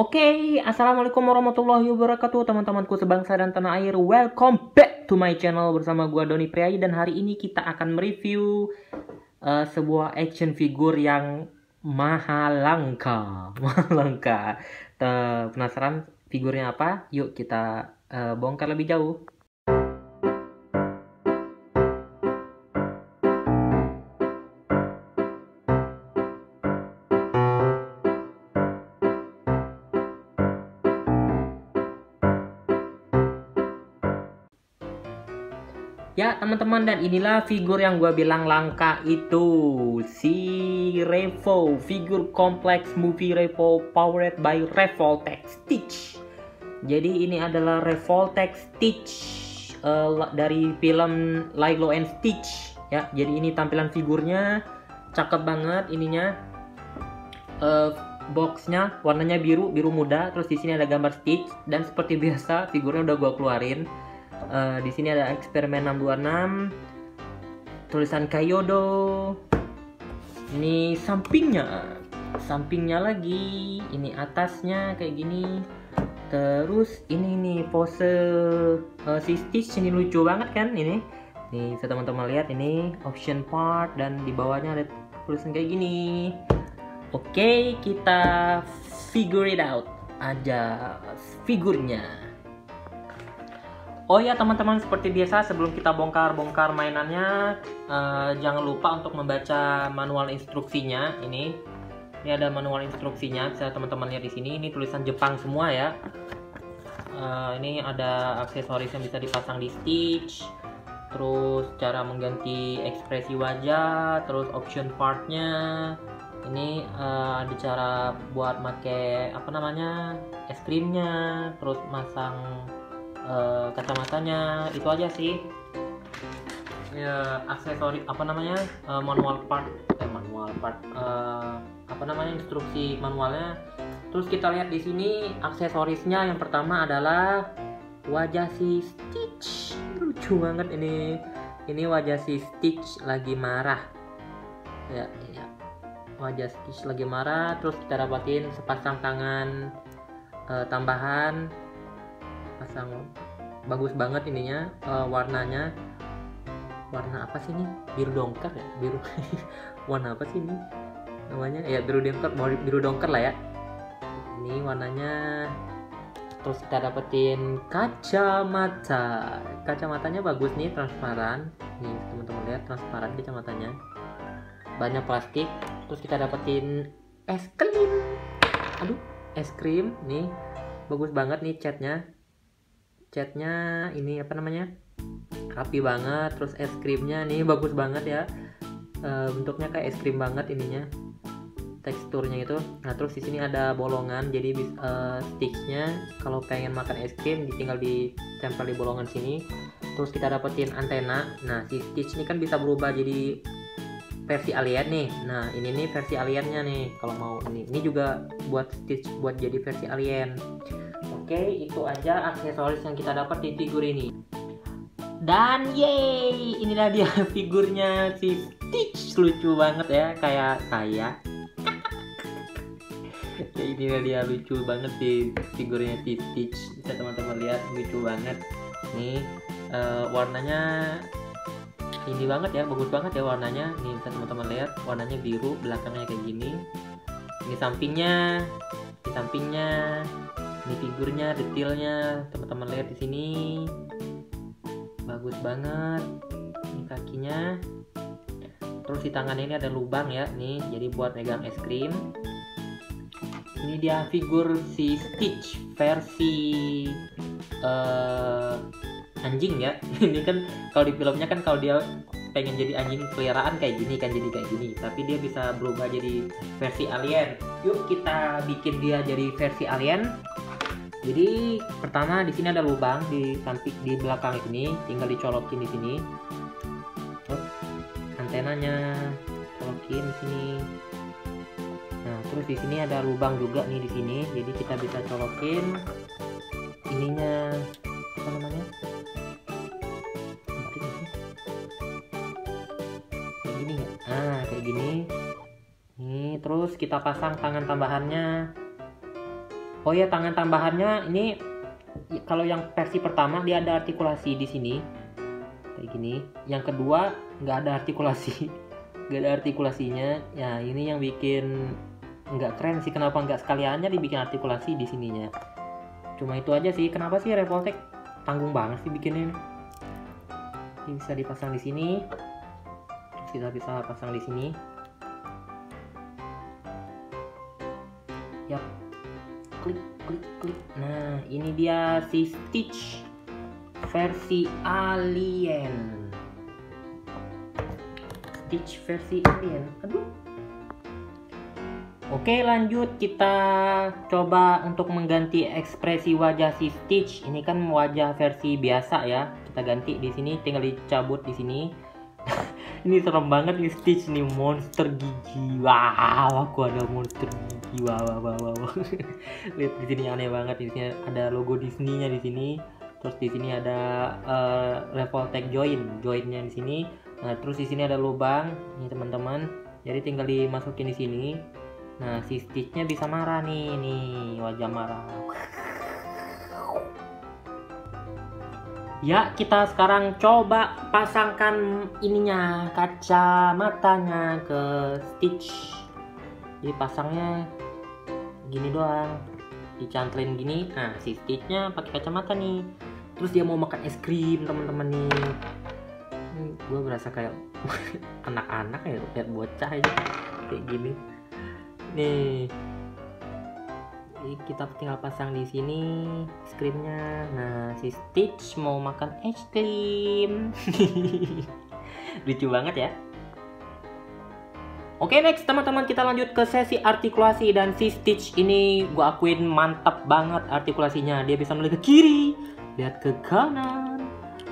Oke, assalamualaikum warahmatullahi wabarakatuh teman-temanku sebangsa dan tanah air. Welcome back to my channel bersama gua Doni Priayi dan hari ini kita akan mereview uh, sebuah action figure yang mahal langka, mahal langka. Penasaran figurnya apa? Yuk kita uh, bongkar lebih jauh. Ya teman-teman dan inilah figur yang gue bilang langka itu. Si Revo Figur kompleks movie Revo Powered by Revoltech Stitch. Jadi ini adalah Revoltech Stitch uh, Dari film Lilo and Stitch. Ya Jadi ini tampilan figurnya. Cakep banget ininya. Uh, Boxnya warnanya biru, biru muda. Terus di sini ada gambar Stitch. Dan seperti biasa figurnya udah gue keluarin uh, di sini ada eksperimen 626 tulisan Kayodo ini sampingnya. Sampingnya lagi. Ini atasnya kayak gini. Terus ini nih pose uh, si Stitch ini lucu banget kan ini? Nih bisa teman-teman lihat ini option part dan di bawahnya ada tulisan kayak gini. Oke okay, kita figure it out. Aja figurnya Oh ya teman-teman seperti biasa sebelum kita bongkar-bongkar mainannya uh, jangan lupa untuk membaca manual instruksinya ini. Ini ada manual instruksinya bisa teman-teman lihat di sini. Ini tulisan Jepang semua ya. Uh, ini ada aksesoris yang bisa dipasang di Stitch. Terus cara mengganti ekspresi wajah, terus option partnya. Ini uh, ada cara buat make apa namanya es krimnya, terus masang uh, kacamatanya itu aja sih. Ya aksesori apa namanya uh, manual part. Eh manual part. Uh, apa namanya instruksi manualnya. Terus kita lihat di sini aksesorisnya yang pertama adalah wajah si Stitch. Lucu banget ini. Ini wajah si Stitch lagi marah. Ya, ya. Wajah Stitch lagi marah terus kita dapatin sepasang tangan uh, tambahan pasang bagus banget ininya uh, warnanya. Warna apa sih ini? Biru dongker ya? Biru warna apa sih ini? Namanya? Ya biru dongker biru dongker lah ya. Ini warnanya. Terus kita dapetin kacamata. Kacamatanya bagus nih transparan. Nih teman-teman lihat transparan kacamatanya. Banyak plastik. Terus kita dapetin es krim. Aduh es krim. Nih bagus banget nih catnya catnya ini apa namanya rapi banget terus es krimnya nih bagus banget ya. E, bentuknya kayak es krim banget ininya teksturnya itu. Nah terus di sini ada bolongan jadi e, sticksnya kalau pengen makan es krim tinggal ditempel di bolongan sini. Terus kita dapetin antena. Nah si stitch ini kan bisa berubah jadi versi alien nih. Nah ini nih versi aliennya nih. Kalau mau ini ini juga buat stitch buat jadi versi alien Oke, itu aja aksesoris yang kita dapat di figur ini. Dan yeay, inilah dia figurnya si Stitch lucu banget ya, kayak saya. ya inilah dia lucu banget sih figurnya si Stitch. Bisa teman-teman lihat lucu banget. Nih uh, warnanya ini banget ya, bagus banget ya warnanya. Nih bisa teman-teman lihat warnanya biru, belakangnya kayak gini. Ini sampingnya, di sampingnya ini figurnya detailnya teman-teman lihat di sini. Bagus banget. Ini kakinya. Terus di tangan ini ada lubang ya nih. Jadi buat megang es krim. Ini dia figur si Stitch versi uh, anjing ya. Ini kan kalau di filmnya kan kalau dia pengen jadi anjing peliharaan kayak gini kan jadi kayak gini. Tapi dia bisa berubah jadi versi alien. Yuk kita bikin dia jadi versi alien jadi pertama di sini ada lubang di samping di belakang ini tinggal dicolokin di sini. Terus antenanya colokin di sini. Nah terus di sini ada lubang juga nih di sini. Jadi kita bisa colokin ininya apa namanya? Kayak gini ya ah kayak gini. Nih terus kita pasang tangan tambahannya oh ya tangan tambahannya ini kalau yang versi pertama dia ada artikulasi di sini. Kayak gini. Yang kedua nggak ada artikulasi. Nggak ada artikulasinya. Ya ini yang bikin nggak keren sih. Kenapa nggak sekaliannya dibikin artikulasi di sininya? Cuma itu aja sih. Kenapa sih Revoltech tanggung banget sih bikinnya? Ini bisa dipasang di sini. Kita bisa pasang di sini nah ini dia si Stitch versi alien Stitch versi alien aduh Oke lanjut kita coba untuk mengganti ekspresi wajah si Stitch. Ini kan wajah versi biasa ya. Kita ganti di sini tinggal dicabut di sini. Ini serem banget nih Stitch nih monster gigi. Wow, aku ada monster gigi. Wow, wow, wow, wow. Lihat di sini aneh banget. Di sini ada logo Disney-nya di sini. Terus di sini ada uh, Revoltech join, joinnya di sini. Nah, terus di sini ada lubang, ini teman-teman. Jadi tinggal dimasukin di sini Nah, si Stitchnya bisa marah nih, nih wajah marah. Ya, kita sekarang coba pasangkan ininya, kacamatanya ke Stitch. Jadi pasangnya gini doang. Dicantrin gini. Nah, si Stitchnya pakai kacamata nih. Terus dia mau makan es krim, teman-teman nih. Gue berasa kayak anak-anak ya, lihat bocah aja kayak gini nih kita tinggal pasang di sini screennya. Nah si Stitch mau makan es krim. Lucu banget ya. Oke next teman-teman kita lanjut ke sesi artikulasi. Dan si Stitch ini gua akuin mantap banget artikulasinya. Dia bisa melihat ke kiri lihat ke kanan.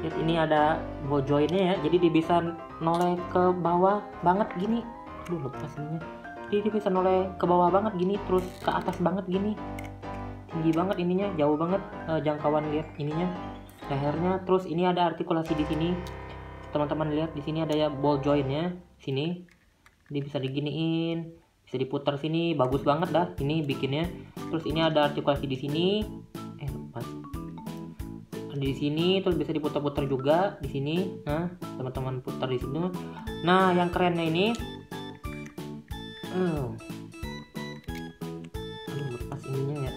Lihat ini ada ball jointnya ya. Jadi dia bisa noleh ke bawah banget gini. Aduh lepas ininya jadi dia bisa noleh ke bawah banget gini terus ke atas banget gini. Tinggi banget ininya jauh banget uh, jangkauan lihat ininya lehernya. Terus ini ada artikulasi di sini. Teman-teman lihat di sini ada ya ball jointnya sini. Dia bisa diginiin bisa diputar sini bagus banget dah ini bikinnya. Terus ini ada artikulasi di sini. Eh lepas. Di sini terus bisa diputar-putar juga di sini. Nah teman-teman putar di sini. Nah yang kerennya ini hmm. lepas ininya ya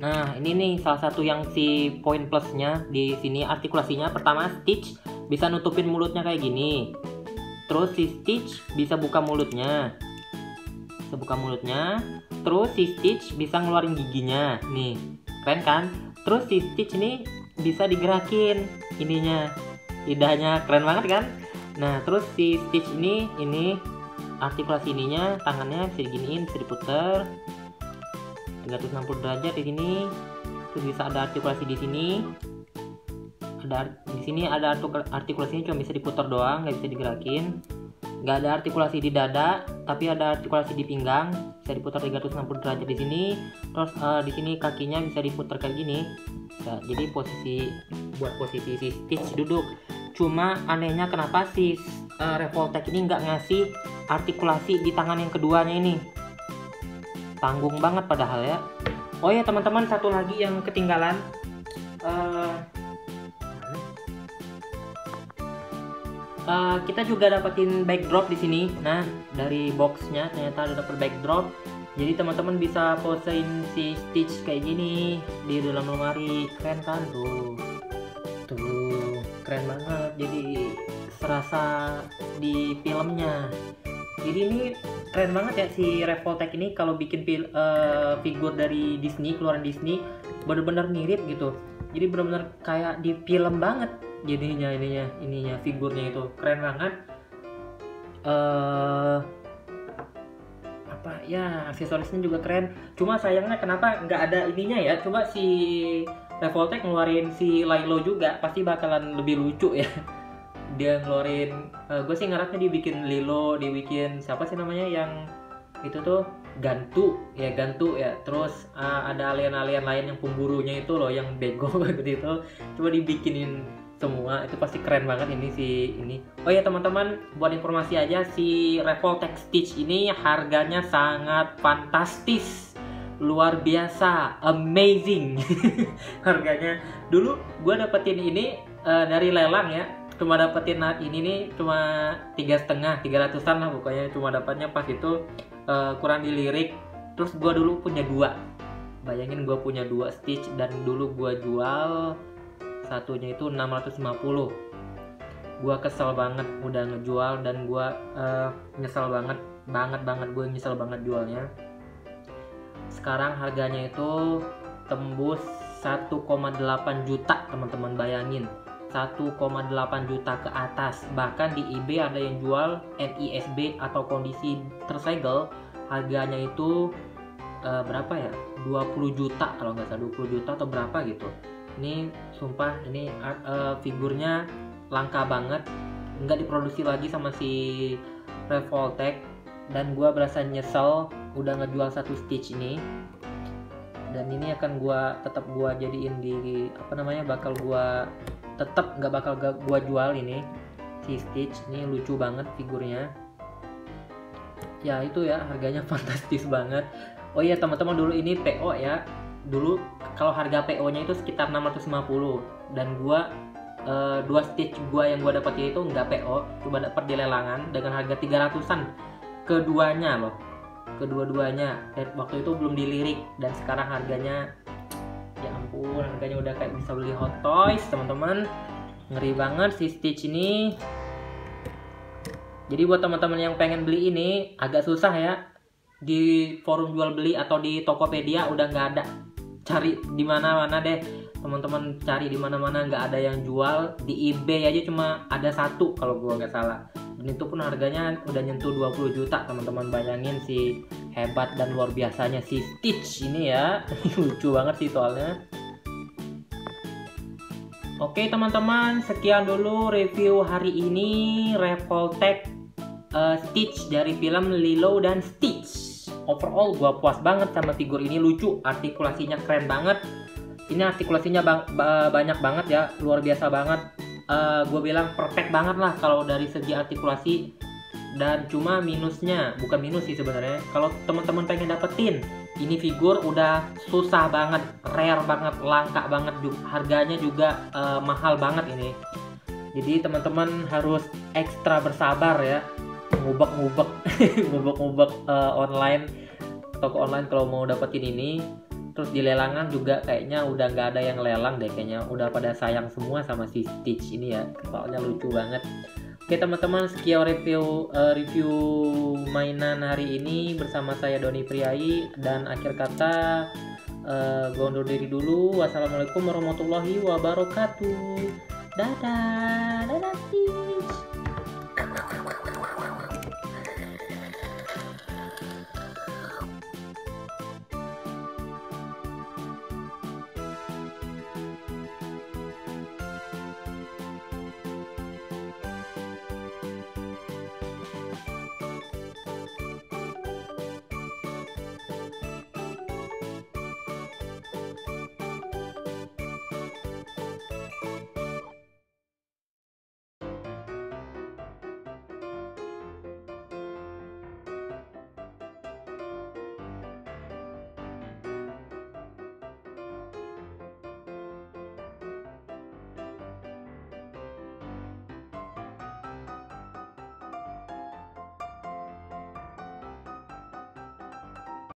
Nah, ini nih salah satu yang si poin plusnya di sini artikulasinya. Pertama, Stitch bisa nutupin mulutnya kayak gini. Terus si Stitch bisa buka mulutnya. Bisa buka mulutnya. Terus si Stitch bisa ngeluarin giginya. Nih, keren kan? Terus si Stitch ini bisa digerakin ininya. Lidahnya keren banget kan? Nah terus si Stitch ini ini artikulasi ininya tangannya bisa diginiin bisa diputer. 360 derajat di sini. Terus bisa ada artikulasi di sini. Ada di sini ada artikulasinya cuma bisa diputar doang nggak bisa digerakin. Nggak ada artikulasi di dada tapi ada artikulasi di pinggang. Bisa diputar 360 derajat di sini. Terus uh, di sini kakinya bisa diputar kayak gini bisa jadi posisi buat posisi si Stitch duduk. Cuma anehnya kenapa si uh, Revoltech ini nggak ngasih artikulasi di tangan yang keduanya ini? Tanggung banget padahal ya. Oh ya teman-teman satu lagi yang ketinggalan. Uh, uh, kita juga dapetin backdrop di sini. Nah dari boxnya ternyata ada dapet backdrop jadi teman-teman bisa posein si Stitch kayak gini di dalam lemari. Keren kan? Tuh. Tuh keren banget. Jadi serasa di filmnya. Jadi ini keren banget ya si Revoltech ini kalau bikin uh, figur dari Disney keluaran Disney bener-bener mirip gitu. Jadi bener-bener kayak di film banget jadinya ininya ininya figurnya itu. Keren banget. Uh, apa. Ya aksesorisnya juga keren. Cuma sayangnya kenapa nggak ada ininya ya? Coba si Revoltech ngeluarin si Lilo juga pasti bakalan lebih lucu ya. Dia ngeluarin uh, gue sih ngarapnya dibikin Lilo dibikin siapa sih namanya yang itu tuh? Gantu ya gantu ya. Terus uh, ada alien-alien lain yang pemburunya itu loh yang bego gitu itu. Coba dibikinin semua itu pasti keren banget ini si ini. Oh ya teman-teman buat informasi aja si Revoltech Stitch ini harganya sangat fantastis. Luar biasa amazing. Harganya dulu gue dapetin ini uh, dari lelang ya. Cuma dapetin ini nih cuma tiga setengah tiga ratusan lah pokoknya. Cuma dapatnya pas itu uh, kurang dilirik. Terus gue dulu punya dua. Bayangin gue punya dua stitch dan dulu gue jual satunya itu 650 gue kesel banget udah ngejual dan gue uh, nyesel banget banget banget gue nyesel banget jualnya. Sekarang harganya itu tembus 1,8 juta teman-teman bayangin. 1,8 juta ke atas. Bahkan di eBay ada yang jual NISB atau kondisi tersegel. Harganya itu uh, berapa ya? 20 juta kalau nggak salah 20 juta atau berapa gitu ini sumpah ini uh, figurnya langka banget. Nggak diproduksi lagi sama si Revoltech. Dan gue berasa nyesel udah ngejual satu stitch ini. Dan ini akan gue tetap gue jadiin di apa namanya bakal gue tetap nggak bakal gue jual ini si stitch. Ini lucu banget figurnya. Ya itu ya harganya fantastis banget. Oh iya teman-teman dulu ini PO ya dulu kalau harga PO-nya itu sekitar 650 dan gua uh, dua stitch gua yang gua dapetin itu nggak PO, coba dapat di lelangan dengan harga 300-an keduanya loh. Kedua-duanya waktu itu belum dilirik dan sekarang harganya ya ampun, harganya udah kayak bisa beli Hot Toys, teman-teman. Ngeri banget si Stitch ini. Jadi buat teman-teman yang pengen beli ini agak susah ya. Di forum jual beli atau di Tokopedia udah nggak ada cari di mana-mana deh. Teman-teman cari di mana-mana nggak ada yang jual. Di eBay aja cuma ada satu kalau gua nggak salah. Dan itu pun harganya udah nyentuh 20 juta teman-teman bayangin si hebat dan luar biasanya si Stitch ini ya. Lucu banget sih soalnya. Oke teman-teman, sekian dulu review hari ini Revoltech uh, Stitch dari film Lilo dan Stitch overall gue puas banget sama figur ini. Lucu artikulasinya keren banget. Ini artikulasinya bang, banyak banget ya luar biasa banget. Uh, eh, gue bilang perfect banget lah kalau dari segi artikulasi. Dan cuma minusnya bukan minus sih sebenarnya. Kalau teman-teman pengen dapetin ini figur udah susah banget rare banget langka banget harganya juga uh, mahal banget ini. Jadi teman-teman harus ekstra bersabar ya ngubek-ngubek. Ngubek-ngubek uh, online. Toko online kalau mau dapetin ini. Terus di lelangan juga kayaknya udah nggak ada yang lelang deh kayaknya. Udah pada sayang semua sama si Stitch ini ya. Soalnya lucu banget. Oke teman-teman sekian review uh, review mainan hari ini bersama saya Doni Priai dan akhir kata uh, gue undur diri dulu. Wassalamualaikum warahmatullahi wabarakatuh. Dadah. Dadah sih